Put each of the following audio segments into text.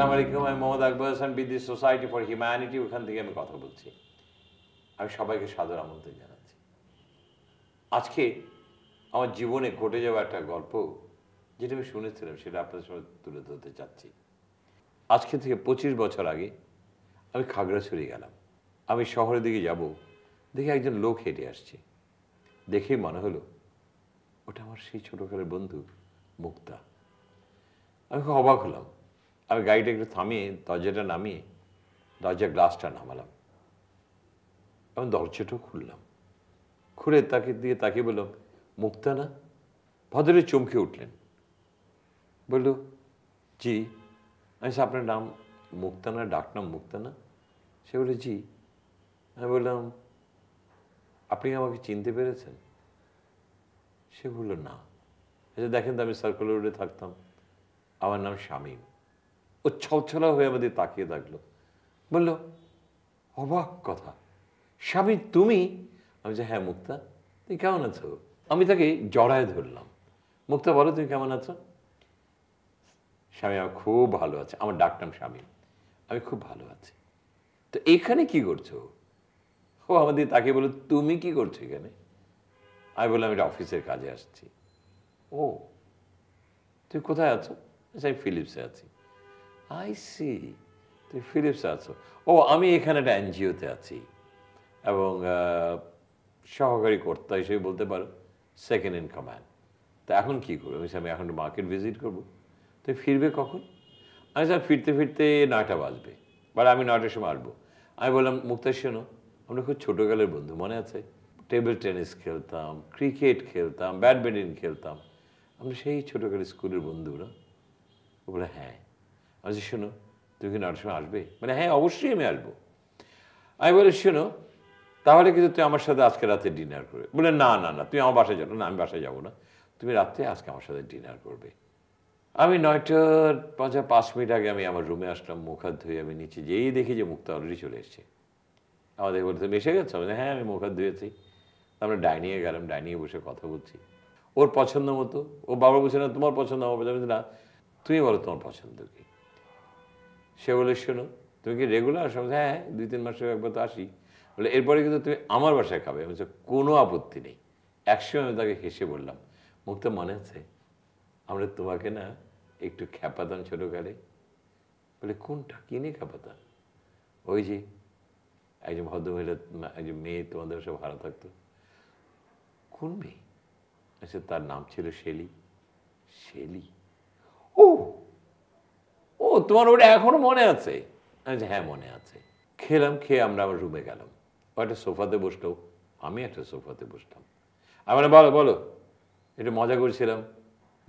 আসসালামু আলাইকুম আমি মোহাম্মদ আকবর হাসান বিদ্যি সোসাইটি ফর হিউম্যানিটি ওখান থেকে আমি কথা বলছি। আমি সবাইকে সাদর আমন্ত্রণ জানাচ্ছি। আজকে আমার জীবনে ঘটে যাওয়া একটা গল্প, যেটা আমি শুনেছিলাম, সেটা আপনাদের সঙ্গে তুলে ধরতে চাচ্ছি। আজকে থেকে পঁচিশ বছর আগে আমি খাগড়াছড়ি গেলাম। আমি শহরের দিকে যাব, দেখে একজন লোক হেঁটে আসছে। দেখেই মনে হলো, ওটা আমার সেই ছোটোকালের বন্ধু, মুক্তা। আমি খুব অবাক হলাম। আমি গাড়িটা একটু থামিয়ে দরজাটা নামিয়ে দরজার গ্লাসটা নামালাম আমি দরজাটাও খুললাম। খুলে তাকে দিয়ে তাকে বললাম মুক্তা না? ভদ্রে চমকে উঠলেন। বলল জি আমি বলছি, আপনার নাম মুক্তা না ডাক নাম মুক্তা সে বলে জি। আমি বললাম আপনি আমাকে চিনতে পেরেছেন? সে বলল না। আচ্ছা দেখেন তো আমি সার্কুলার রোডে থাকতাম। আমার নাম শামীম। ও ছলছলা হয়ে আমাদের তাকিয়ে থাকল। বলল, অবাক কথা। স্বামী, তুমি? আমি যে হ্যাঁ মুক্তা, তুমি কেমন আছো? আমি তাকে জড়ায় ধরলাম। মুক্তা, বলো, তুমি কেমন আছো? স্বামী আমার খুব ভালো আছে। আমার ডাকনাম স্বামী। আমি খুব ভালো আছি। তো এখানে কি করছ? ও আমাদের তাকে বলো তুমি কি করছ এখানে? আমি বললাম এটা অফিসের কাজে আসছি। ও তুই কোথায় আছো? আমি ফিলিপসে আছি। আই সি তুই ফিলিপসে আছো। ও, আমি এখানে একটা এনজিওতে আছি। এবং সহকারী কর্তা হিসেবে বলতে পারো সেকেন্ড ইন কমান্ড তা এখন কি করব? আমি আমি এখন মার্কেট ভিজিট করব। তুই ফিরবে কখন? আমি স্যার, ফিরতে ফিরতে নয়টা বাজবে। বা আমি নয়টার সময় আসব। আমি বললাম মুক্তা শোনো, আমরা খুব ছোটোকালের বন্ধু, মনে আছে? টেবিল টেনিস খেলতাম ক্রিকেট খেলতাম ব্যাডমিন্টন খেলতাম। আমরা সেই ছোটোকালের স্কুলের বন্ধুরা। বলে হ্যাঁ। আমি শোনো, তুমি কি নটার সময় আসবে? মানে হ্যাঁ অবশ্যই আমি আসব। আমি বলি শোনো, তাহলে কিন্তু তুই আমার সাথে আজকে রাতে ডিনার করবে। বলে, না না না, তুমি আমার বাসায় যাব না, আমি বাসায় যাব না। তুমি রাত্রে আজকে আমার সাথে ডিনার করবে। আমি নয়টার পাঁচা পাঁচ মিনিট আগে আমি আমার রুমে আসলাম, মুখ হাত ধুয়ে আমি নিচে যেই দেখি যে মুখটা অলরেডি চলে এসছে। আমাদের বলতে তুমি এসে গেছো? আমি হ্যাঁ আমি মুখ হাত ধুয়েছি। আমরা ডাইনিংয়ে গেলাম ডাইনিংয়ে বসে কথা বলছি। ওর পছন্দ মতো ও বাবা বলছে, না, তোমার পছন্দ আমার পছন্দ না, তুমি বলো তোমার পছন্দ কি? সে বলে শোনো তুমি কি রেগুলার আসো আমি হ্যাঁ দুই তিন মাসে একবার তো আসি। বলে এরপরে কিন্তু তুমি আমার বাসায় খাবে। বলছি, কোনো আপত্তি নেই। একসময় আমি তাকে হেসে বললাম মুক্তা মনে আছে আমরা তোমাকে না একটু খ্যাপাতাম ছোটোকালে? বলে কোনটা? কিনে খ্যাপাতাম? ওই যে একজন ভদ্রমহিলা একজন মেয়ে তোমাদের সব ভালো থাকতো। কোন মেয়ে? আচ্ছা তার নাম ছিল শেলি। শেলি? তোমার ওটা এখনও মনে আছে? আমি হ্যাঁ মনে আছে। খেলাম, খেয়ে আমরা আবার রুমে গেলাম। ও একটা সোফাতে বসল। আমি একটা সোফাতে বসলাম। আমার বলো বলো। একটু মজা করছিলাম।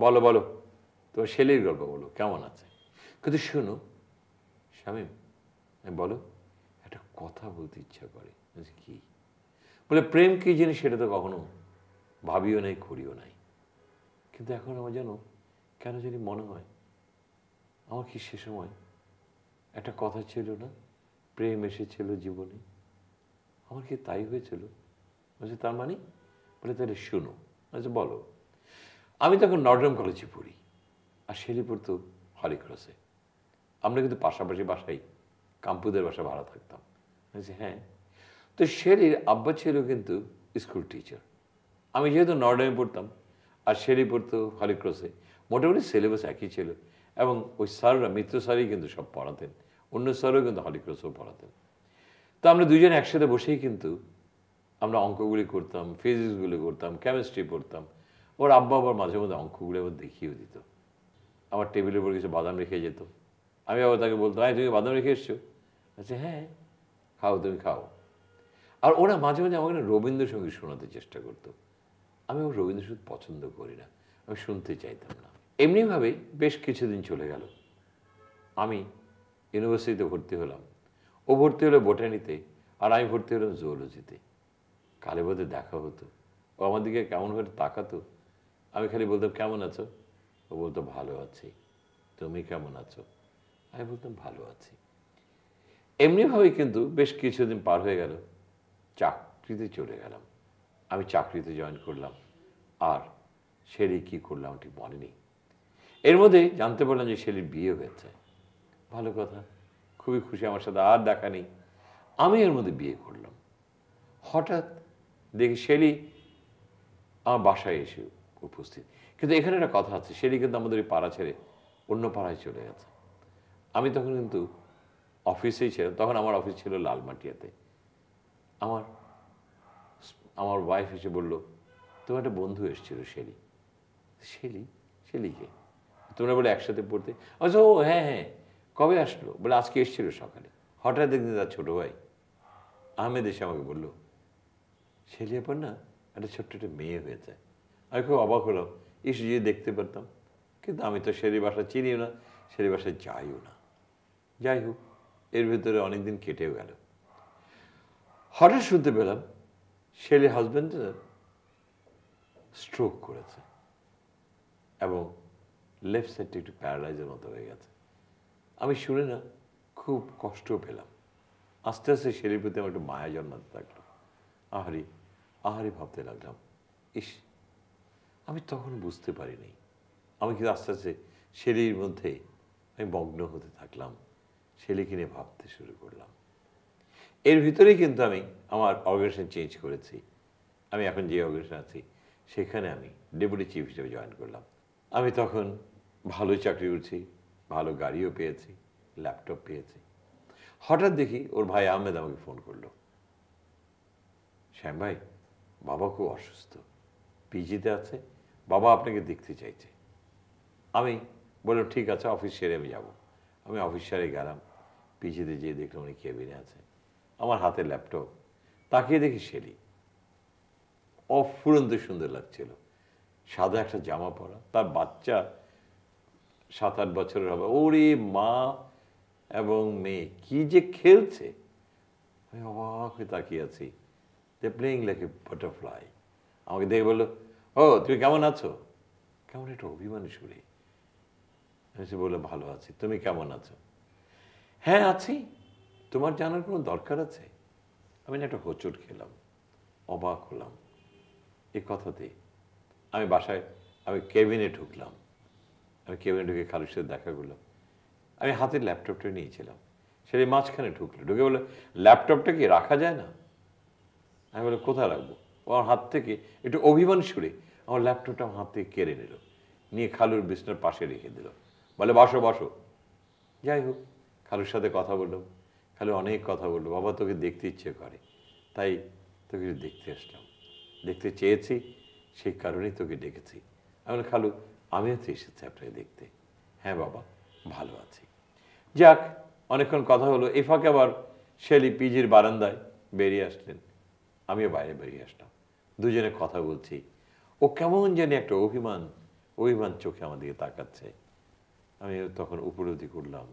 বলো বলো। তোমার ছেলের গল্প বলো, কেমন আছে? কিন্তু শোনো শামীম আমি বলো। একটা কথা বলতে ইচ্ছা করে। কি? বলে, প্রেম কী জিনিস সেটা তো কখনো ভাবিও নাই, করিও নাই। কিন্তু এখন আমার যেন কেন জানি মনে হয় আমার কি সে সময়? একটা কথা ছিল না? প্রেম এসেছিল জীবনে। আমার কি তাই হয়েছিল? বলছে, তার মানে? বলে, তাহলে শুনো। বলছে, বলো। আমি তখন নর্ডার্ন কলেজে পড়ি, আর শেলি পড়তো হলিক্রসে। আমরা কিন্তু পাশাপাশি বাসায় কাম্পুদের বাসা ভাড়া থাকতাম। বলছি হ্যাঁ। তো শেরির আব্বা ছিল কিন্তু স্কুল টিচার। আমি যেহেতু নর্ডামে পড়তাম, আর শেরি পড়তো হলিক্রসে, মোটামুটি সিলেবাস একই ছিল। এবং ওই স্যাররা মিত্র স্যারই কিন্তু সব পড়াতেন। অন্য স্যারও কিন্তু হলিক্রসও পড়াতেন। তো আমরা দুজন একসাথে বসেই কিন্তু আমরা অঙ্কগুলি করতাম, ফিজিক্সগুলি করতাম, কেমিস্ট্রি পড়তাম। ওর আব্বা আবার মাঝে মধ্যে অঙ্কগুলি আবার দেখিয়েও দিত। আমার টেবিলের উপর কিছু বাদাম রেখে যেত। আমি আবার তাকে বলতাম হ্যাঁ তুমি বাদাম রেখে এসছো? আচ্ছা হ্যাঁ। খাও, তুমি খাও। আর ওরা মাঝে মাঝে আমাকে রবীন্দ্রসঙ্গীত শোনাতে চেষ্টা করতো। আমি ওর রবীন্দ্রসঙ্গীত পছন্দ করি না। আমি শুনতে চাইতাম না। এমনিভাবেই বেশ কিছুদিন চলে গেল। আমি ইউনিভার্সিটিতে ভর্তি হলাম। ও ভর্তি হলো বোটানিতে আর আমি ভর্তি হলাম জুওলজিতে। কালে বোধে দেখা হতো। ও আমার দিকে কেমনভাবে তাকাতো। আমি খালি বলতাম, কেমন আছো? ও বলতো, ভালো আছি। তুমি কেমন আছো? আমি বলতাম, ভালো আছি। এমনিভাবেই কিন্তু বেশ কিছুদিন পার হয়ে গেল। চাকরিতে চলে গেলাম। আমি চাকরিতে জয়েন করলাম। আর শেরি কি করলাম ঠিক মনে নেই। এর মধ্যে জানতে পারলাম যে শেরির বিয়ে হয়েছে। ভালো কথা। খুবই খুশি আমার সাথে, আর দেখা নেই। আমি এর মধ্যে বিয়ে করলাম। হঠাৎ দেখি শেলি আমার বাসায় এসে উপস্থিত। কিন্তু এখানে একটা কথা আছে, শেলি কিন্তু আমাদের এই পাড়া ছেড়ে অন্য পাড়ায় চলে গেছে। আমি তখন কিন্তু অফিসেই ছিলাম। তখন আমার অফিস ছিল লালমাটিয়াতে। আমার আমার ওয়াইফ এসে বলল, তোমার একটা বন্ধু এসেছিল শেলি। শেলি? শেলিকে? তোমরা বলে একসাথে পড়তে। আচ্ছা ও হ্যাঁ হ্যাঁ কবে আসলো? বলে আজকে এসেছিল সকালে। হঠাৎ দেখতে তার ছোটো ভাই। আহমেদ এসে আমাকে বলল শেলিয়ার পর না? একটা ছোট্ট একটা মেয়ে হয়েছে। আমি খুব অবাক হলাম। ইস, যদি দেখতে পারতাম। কিন্তু আমি তো শেরি বাসা চিনিও না, শেরি বাসায় যাইও না। যাই হোক, এর ভিতরে অনেকদিন কেটেও গেল। হঠাৎ শুনতে পেলাম, শেলি হাজব্যান্ড স্ট্রোক করেছে। এবং লেফট সাইডটা একটু প্যারালাইজের মতো হয়ে গেছে। আমি শুনে না, খুব কষ্টও পেলাম। আস্তে আস্তে শেরির প্রতি আমার একটু মায়া জন্মাতে থাকল। আহারি আহারি ভাবতে লাগলাম, ইস, আমি তখন বুঝতে পারিনি। আমি কিন্তু আস্তে আস্তে শেলির মধ্যে আমি মগ্ন হতে থাকলাম শেলিকে নিয়ে ভাবতে শুরু করলাম। এর ভিতরেই কিন্তু আমি আমার অর্গানাইজেশন চেঞ্জ করেছি। আমি এখন যে অর্গানাইজেশন আছি, সেখানে আমি ডেপুটি চিফ হিসেবে জয়েন করলাম। আমি তখন ভালো চাকরি করছি, ভালো গাড়িও পেয়েছি ল্যাপটপ পেয়েছি। হঠাৎ দেখি ওর ভাই আহমেদ আমাকে ফোন করল। শ্যাম ভাই, বাবা খুব অসুস্থ, পিজিতে আছে, বাবা আপনাকে দেখতে চাইছে। আমি বললাম, ঠিক আছে অফিস সেরে আমি যাব। আমি অফিস সেরে গেলাম, পিজিতে যেয়ে দেখলাম উনি কেবিনে আছে। আমার হাতে ল্যাপটপ তাকিয়ে দেখি শেলি অফুরন্ত সুন্দর লাগছিল। সাদা একটা জামা পরা, তার বাচ্চা সাত আট বছরের হবে। ওরে মা এবং মেয়ে, কি যে খেলছে। আমি অবাক হয়ে তাকিয়ে আছি। দে প্লেইং এ বাটারফ্লাই আমাকে দেখে বলল, ও, তুমি কেমন আছো? কেমন একটা অভিমান সুরে আমি সে বলল, ভালো আছি। তুমি কেমন আছো? হ্যাঁ আছি। তোমার জানার কোনো দরকার আছে? আমি না একটা হোচট খেলাম। অবাক হলাম। এই কথাতে আমি বাসায়, আমি কেবিনে ঢুকলাম। আমি কেবিনে ঢুকে খালুর সাথে দেখা করলাম আমি হাতের ল্যাপটপটা নিয়েছিলাম। সেটা মাঝখানে ঢুকলো। ঢুকে বলে ল্যাপটপটা কি রাখা যায় না? আমি বলে কোথায় রাখব? আমার হাত থেকে একটু অভিমান সুরে আমার ল্যাপটপটা আমার হাত থেকে কেড়ে নিল। নিয়ে খালুর বিছনার পাশে রেখে দিল। বলে, বসো বসো। যাই হোক, খালুর সাথে কথা বললাম খালু অনেক কথা বলল। বাবা তোকে দেখতে ইচ্ছে করে। তাই তোকে দেখতে আসলাম। দেখতে চেয়েছি, সেই কারণেই তোকে ডেকেছি। আমি খালু আমিও তো এসেছি আপনাকে দেখতে। হ্যাঁ বাবা, ভালো আছি। যাক, অনেকক্ষণ কথা হলো। এই ফাঁকে আবার শেলি পিজির বারান্দায় বেরিয়ে আসলেন। আমিও বাইরে বেরিয়ে আসলাম। দুজনে কথা বলছি। ও কেমন জানি একটা অভিমান অভিমান চোখে আমার দিকে তাকাচ্ছে। আমি তখন উপলব্ধি করলাম।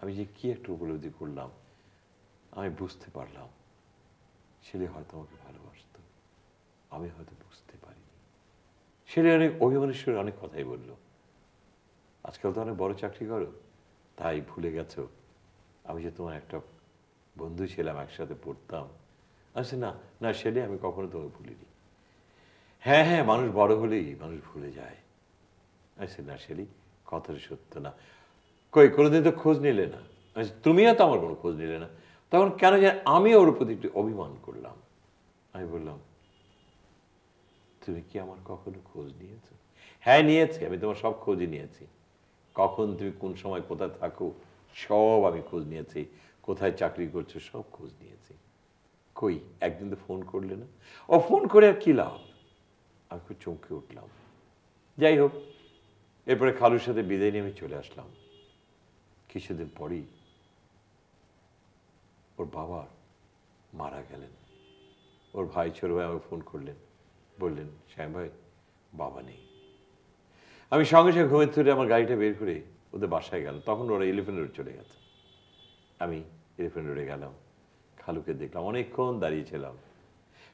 আমি যে কি একটা উপলব্ধি করলাম, আমি বুঝতে পারলাম। ছেলে হয়তো আমাকে ভালোবাসতো। আমি হয়তো বুঝতে ছেলে অনেক অভিমানের সুরে অনেক কথাই বলল। আজকাল তো অনেক বড় চাকরি করো তাই ভুলে গেছো। আমি যে তোমার একটা বন্ধু ছিলাম একসাথে পড়তাম। আচ্ছা না না সেলে আমি কখনো তোমাকে ভুলিনি। হ্যাঁ হ্যাঁ মানুষ বড় হলেই মানুষ ভুলে যায়। আচ্ছা না সেলি কথাটা সত্য না। কই কোনোদিন তো খোঁজ নিলে না। আচ্ছা, তুমিও তো আমার কোনো খোঁজ নিলে না। তখন কেন জানি আমি ওর প্রতি একটু অভিমান করলাম। আমি বললাম তুমি কি আমার কখনো খোঁজ নিয়েছো? হ্যাঁ নিয়েছি, আমি তোমার সব খোঁজই নিয়েছি। কখন তুমি কোন সময় কোথায় থাকো, সব আমি খোঁজ নিয়েছি। কোথায় চাকরি করছ, সব খোঁজ নিয়েছি। কই, একদিন তো ফোন করলে না? ও, ফোন করে আর কি লাভ? আমি খুব চমকে উঠলাম। যাই হোক, এরপরে খালুর সাথে বিদায় নিয়ে আমি চলে আসলাম। কিছুদিন পরই ওর বাবা মারা গেলেন। ওর ভাই ছোট ভাই আমাকে ফোন করলেন। বললেন, শ্যাম ভাই, বাবা নেই। আমি সঙ্গে সঙ্গে ঘুমের থেকে আমার গাড়িটা বের করে ওদের বাসায় গেল তখন ওরা এলিফেন্ট রোড চলে গেছে। আমি এলিফেন্ট রোডে গেলাম। খালুকে দেখলাম, অনেকক্ষণ দাঁড়িয়েছিলাম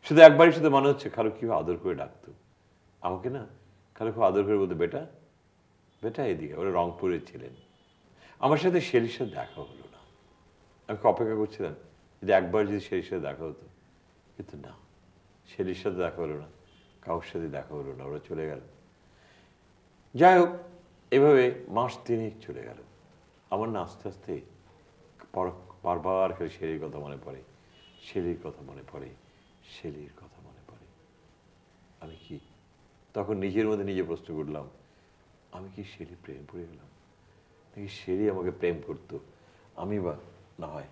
শুধু একবারই শুধু মনে হচ্ছে খালু কীভাবে আদর করে ডাকতো। আমাকে না, খালু খুব আদর করে বলতো, বেটা বেটা এদিকে, ওরা রংপুরে ছিলেন। আমার সাথে শেরির সাথে দেখা হলো না। আমি অপেক্ষা করছিলাম, যদি একবার যদি শেরির সাথে দেখা হতো। কিন্তু না শেরির সাথে দেখা হলো না। কারোর সাথে দেখা হলো না, ওরা চলে গেল। যাই হোক, এভাবে মাস তিনেক চলে গেল। আমার না আস্তে আস্তে বারবার করে শেলির কথা মনে পড়ে, শেলির কথা মনে পড়ে, শেলির কথা মনে পড়ে। আমি কি? তখন নিজের মধ্যে নিজে প্রশ্ন করলাম, আমি কি শেলি প্রেম পড়ে গেলাম? নাকি শেলি আমাকে প্রেম করতো? আমি বা না হয়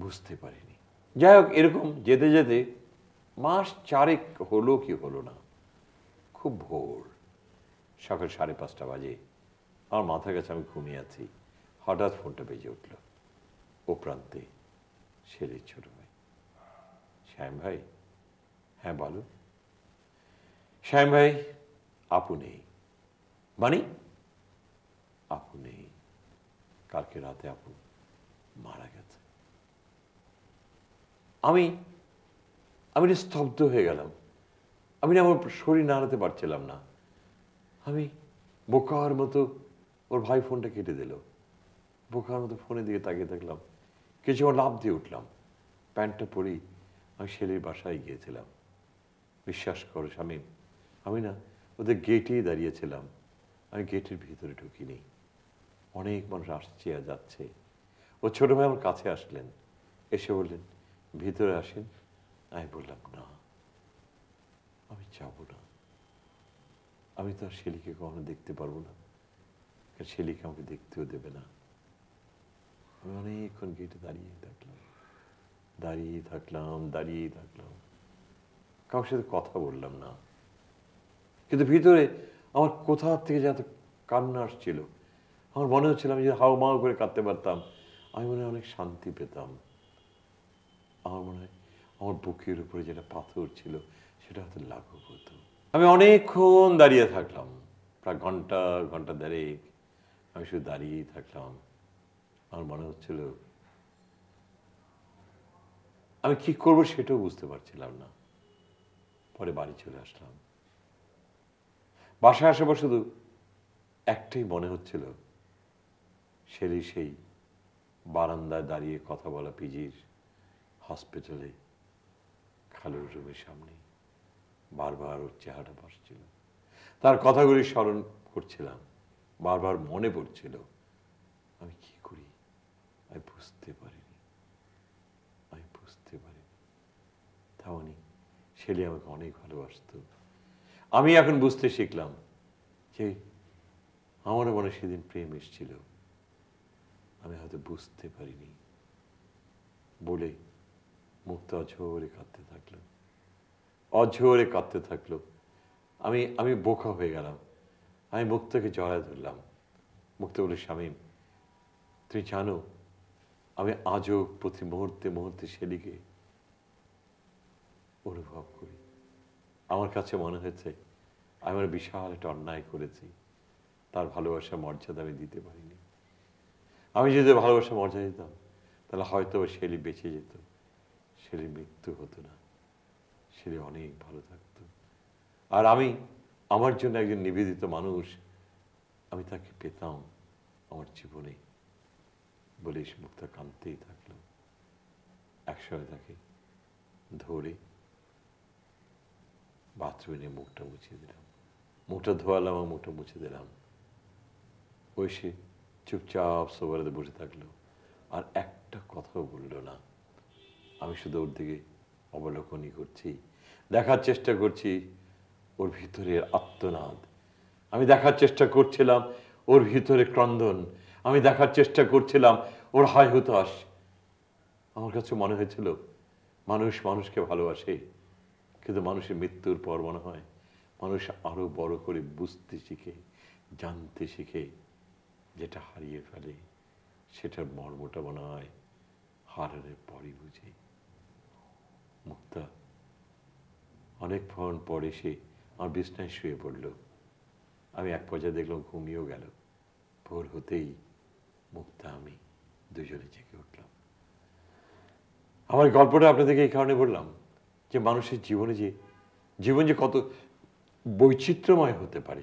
বুঝতে পারিনি। যাই হোক, এরকম যেতে যেতে মাস চারেক হলো কি হলো না? খুব ভোর, সকাল সাড়ে পাঁচটা বাজে। আমার মাথার কাছে আমি ঘুমিয়ে আছি। হঠাৎ ফোনটা বেজে উঠল। ও প্রান্তে ছেলের ছোট ভাই শ্যাম ভাই? হ্যাঁ বলো শ্যাম ভাই, আপু নেই। মানে? আপু নেই। কালকে রাতে আপু মারা গেছে। আমি আমি স্তব্ধ হয়ে গেলাম। আমি না আমার শরীর নাড়াতে পারছিলাম না। আমি বোকার মতো ওর ভাই ফোনটা কেটে দিল। বোকার মতো ফোনের দিকে তাকিয়ে থাকলাম। কিছু আমার লাভ দিয়ে উঠলাম। প্যান্টটা পরেই আমি ছেলের বাসায় গিয়েছিলাম। বিশ্বাস করো স্বামী, আমি না ওদের গেটেই দাঁড়িয়েছিলাম আমি গেটের ভিতরে ঢুকিনি। অনেক মানুষ আসছে আর যাচ্ছে। ও ছোটো ভাই আমার কাছে আসলেন। এসে বললেন, ভিতরে আসেন। আমি বললাম, না, আমি যাব না। আমি তো আর শেলিকে কখনো দেখতে পারব না। কারণ শেলিকে আমাকে দেখতেও দেবে না। আমি অনেকক্ষণ গেটে দাঁড়িয়ে থাকলাম। দাঁড়িয়ে থাকলাম দাঁড়িয়ে থাকলাম। কারোর সাথে কথা বললাম না। কিন্তু ভিতরে আমার কোথা থেকে যত কান্না আসছিল। আমার মনে হচ্ছিল আমি যদি হাও মাও করে কাঁদতে পারতাম। আমি মনে হয় অনেক শান্তি পেতাম। আমার মনে হয় আমার বুকের উপরে যেটা পাথর ছিল, সেটা হয়তো লাঘব হতো। আমি অনেকক্ষণ দাঁড়িয়ে থাকলাম, প্রায় ঘণ্টা ঘণ্টা দেড়েক আমি শুধু দাঁড়িয়েই থাকলাম। আমার মনে হচ্ছিল, আমি কি করব সেটাও বুঝতে পারছিলাম না। পরে বাড়ি চলে আসলাম। বাসায় আসার পর শুধু একটাই মনে হচ্ছিল সেলি সেই বারান্দায় দাঁড়িয়ে কথা বলা পিজির হসপিটালে খালুর রুমের সামনে। বারবার ওর চেহারা ভাসছিল তার কথাগুলি স্মরণ করছিলাম। বারবার মনে পড়ছিল, আমি কি করি? আমি বুঝতে পারিনি। আমি বুঝতে পারিনি। তাহলে ছেলে আমাকে অনেক ভালোবাসত। আমি এখন বুঝতে শিখলাম যে আমার মনে সেদিন প্রেম এসেছিল। আমি হয়তো বুঝতে পারিনি বলে মুক্ত অঝোরে কাঁদতে থাকল অঝোরে কাঁদতে থাকল আমি আমি বোকা হয়ে গেলাম। আমি মুক্তকে জড়ায় ধরলাম। মুক্ত বলে, স্বামী, তুমি জানো, আমি আজও প্রতি মুহূর্তে মুহূর্তে সেদিকে অনুভব করি। আমার কাছে মনে হয়েছে, আমি আমার বিশাল একটা অন্যায় করেছি। তার ভালোবাসা, মর্যাদা আমি দিতে পারিনি। আমি যদি ভালোবাসা, মর্যাদা দিতাম, তাহলে হয়তো শেলি বেঁচে যেত। শেলির মৃত্যু হতো না। শেলি অনেক ভালো থাকতো। আর আমি, আমার জন্য একজন নিবেদিত মানুষ, আমি তাকে পেতাম আমার জীবনে বলে সে মুক্তা কাঁদতেই থাকল। একসময় তাকে ধরে বাথরুমে নিয়ে মুখটা মুছিয়ে দিলাম। মুখটা ধোয়ালাম আর মুখটা মুছে দিলাম। ওই সে চুপচাপ সোবারাতে বসে থাকল। আর একটা কথাও বলল না। আমি শুধু ওর দিকে অবলোকনই করছি। দেখার চেষ্টা করছি ওর ভিতরের আত্মনাদ। আমি দেখার চেষ্টা করছিলাম ওর ভিতরে ক্রন্দন। আমি দেখার চেষ্টা করছিলাম ওর হায় হতাশ আমার কাছে মনে হয়েছিল, মানুষ মানুষকে ভালোবাসে, কিন্তু মানুষের মৃত্যুর পর মনে হয়, মানুষ আরও বড় করে বুঝতে শিখে, জানতে শিখে, যেটা হারিয়ে ফেলে, সেটার মর্মটা মনে হয় হারানোর পরই বুঝে মুক্তা অনেকক্ষণ পরে সে আমার বিছনায় শুয়ে পড়ল। আমি এক পর্যায়ে দেখলাম ঘুমিয়েও গেল। ভোর হতেই মুক্তা আমি দুজনে জেগে উঠলাম। আমার গল্পটা আপনাদেরকে এই কারণে বললাম যে মানুষের জীবনে যে, জীবন যে কত বৈচিত্র্যময় হতে পারে,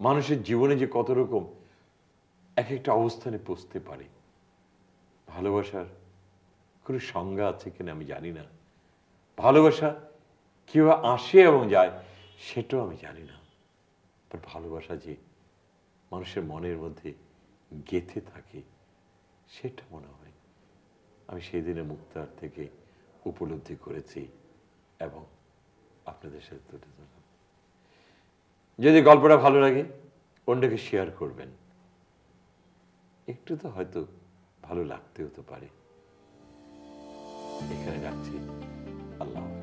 মানুষের জীবনে যে কত রকম এক একটা অবস্থানে পৌঁছতে পারে, ভালোবাসার কোনো সংজ্ঞা আছে কিনা আমি জানি না। ভালোবাসা কীভাবে আসে এবং যায়, সেটাও আমি জানি না। ভালোবাসা যে মানুষের মনের মধ্যে গেথে থাকে, সেটা মনে হয়। আমি সেই দিনে মুক্তার থেকে উপলব্ধি করেছি এবং আপনাদের সাথে তুলে ধরলাম। যদি গল্পটা ভালো লাগে, অন্যকে শেয়ার করবেন। একটু তো হয়তো ভালো লাগতেও তো পারে। এখানে রাখছি। আল্লাহ।